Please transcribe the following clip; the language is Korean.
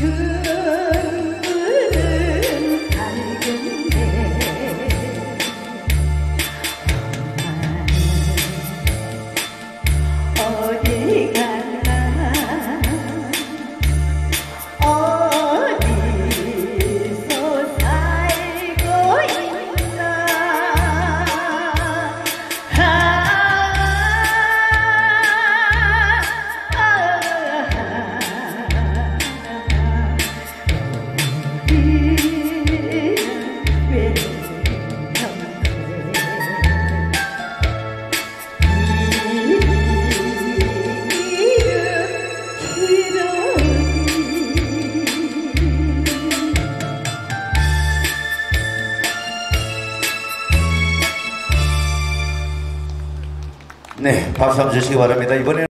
could. 네, 박수 한번 주시기 바랍니다. 이번에는